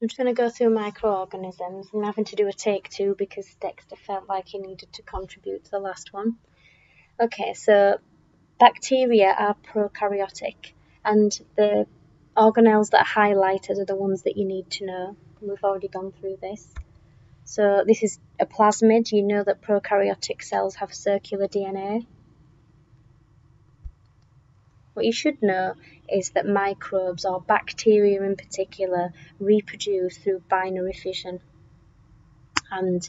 I'm just going to go through microorganisms. I'm having to do a take two because Dexter felt like he needed to contribute to the last one. Okay, so bacteria are prokaryotic, and the organelles that are highlighted are the ones that you need to know. We've already gone through this. So this is a plasmid. You know that prokaryotic cells have circular DNA. What you should know is that microbes, or bacteria in particular, reproduce through binary fission. And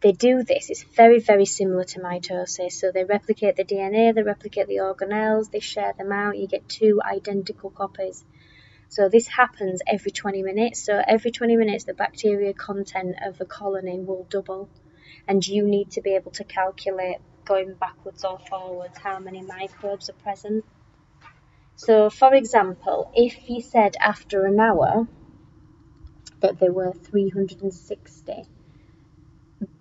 they do this, it's very, very similar to mitosis. So they replicate the DNA, they replicate the organelles, they share them out, you get two identical copies. So this happens every 20 minutes. So every 20 minutes, the bacteria content of a colony will double. And you need to be able to calculate going backwards or forwards how many microbes are present. So, for example, if you said after an hour that there were 360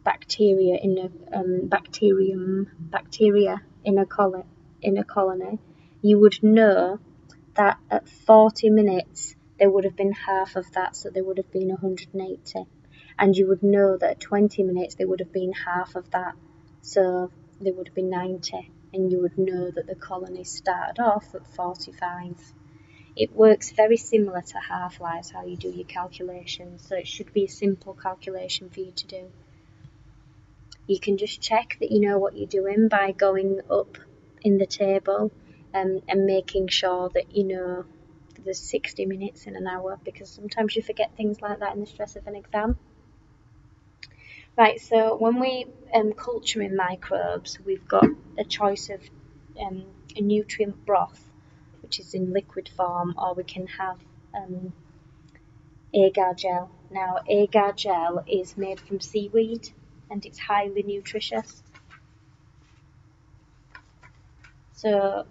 bacteria in a um, bacterium bacteria in a colony in a colony, you would know that at 40 minutes there would have been half of that, so there would have been 180, and you would know that at 20 minutes there would have been half of that, so there would have been 90 and you would know that the colony started off at 45. It works very similar to half-lives, how you do your calculations, so it should be a simple calculation for you to do. You can just check that you know what you're doing by going up in the table um, and making sure that you know there's 60 minutes in an hour because sometimes you forget things like that in the stress of an exam. Right, so when we um, culture in microbes, we've got a choice of um, a nutrient broth, which is in liquid form, or we can have um, agar gel. Now, agar gel is made from seaweed and it's highly nutritious. So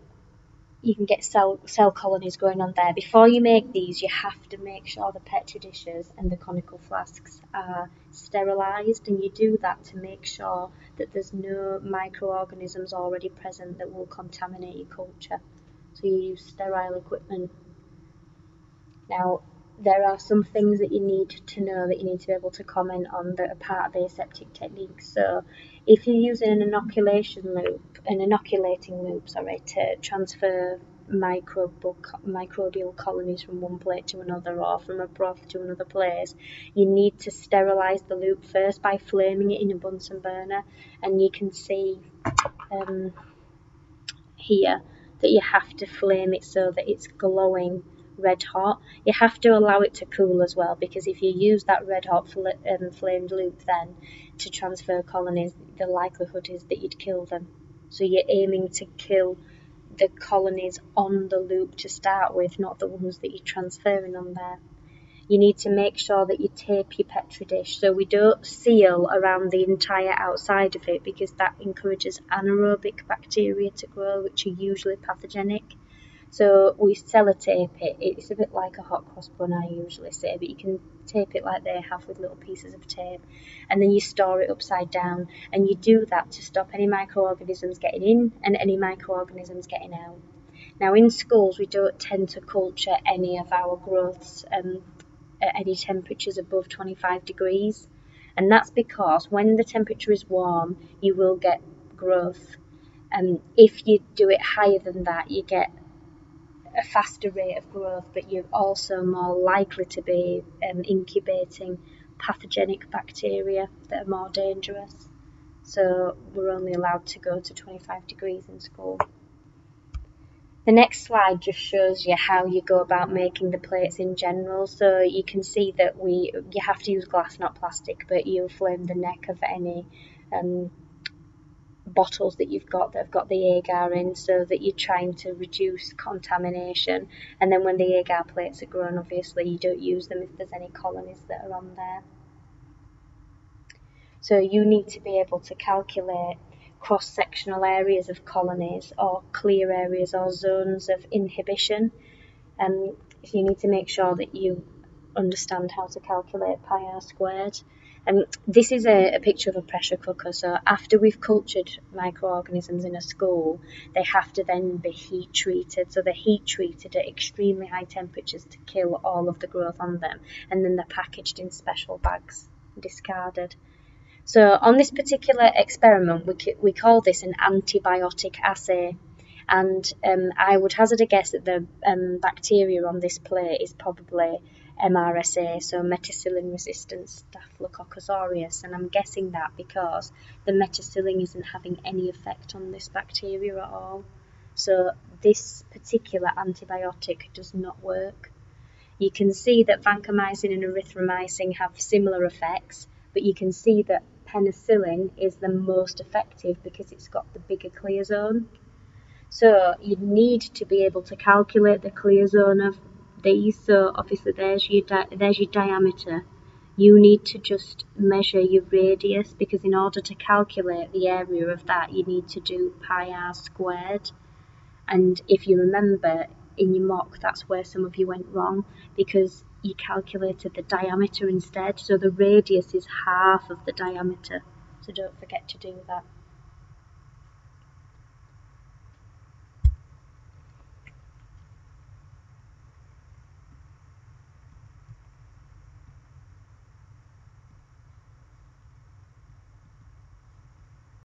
you can get cell, cell colonies growing on there. Before you make these, you have to make sure the petri dishes and the conical flasks are sterilised, and you do that to make sure that there's no microorganisms already present that will contaminate your culture. So you use sterile equipment. Now, there are some things that you need to know that you need to be able to comment on that are part of the aseptic technique. So if you're using an inoculation loop, an inoculating loop, sorry, to transfer microbial, microbial colonies from one plate to another or from a broth to another place, you need to sterilise the loop first by flaming it in a Bunsen burner. And you can see um, here that you have to flame it so that it's glowing red hot. You have to allow it to cool as well because if you use that red hot fl- um, flamed loop then to transfer colonies, the likelihood is that you'd kill them. So you're aiming to kill the colonies on the loop to start with, not the ones that you're transferring on there. You need to make sure that you tape your petri dish so we don't seal around the entire outside of it because that encourages anaerobic bacteria to grow, which are usually pathogenic. So we sellotape it. It's a bit like a hot cross bun, I usually say, but you can tape it like they have with little pieces of tape. And then you store it upside down. And you do that to stop any microorganisms getting in and any microorganisms getting out. Now, in schools, we don't tend to culture any of our growths um, at any temperatures above 25 degrees. And that's because when the temperature is warm, you will get growth. And um, if you do it higher than that, you get a faster rate of growth, but you're also more likely to be um, incubating pathogenic bacteria that are more dangerous. So we're only allowed to go to 25 degrees in school. The next slide just shows you how you go about making the plates in general. So you can see that we you have to use glass, not plastic, but you'll flame the neck of any um, bottles that you've got that have got the agar in so that you're trying to reduce contamination and then when the agar plates are grown obviously you don't use them if there's any colonies that are on there. So you need to be able to calculate cross-sectional areas of colonies or clear areas or zones of inhibition and you need to make sure that you understand how to calculate pi r squared And this is a, a, picture of a pressure cooker. So after we've cultured microorganisms in a school, they have to then be heat treated. So they're heat treated at extremely high temperatures to kill all of the growth on them, and then they're packaged in special bags, discarded. So on this particular experiment, we, we call this an antibiotic assay. And um, I would hazard a guess that the um, bacteria on this plate is probably MRSA, so methicillin resistant Staphylococcus aureus, and I'm guessing that because the methicillin isn't having any effect on this bacteria at all. So this particular antibiotic does not work. You can see that vancomycin and erythromycin have similar effects, but you can see that penicillin is the most effective because it's got the bigger clear zone. So you need to be able to calculate the clear zone of these. So obviously there's your there's your diameter. You need to just measure your radius because in order to calculate the area of that, you need to do pi r squared. And if you remember in your mock, that's where some of you went wrong because you calculated the diameter instead. So the radius is half of the diameter. So don't forget to do that.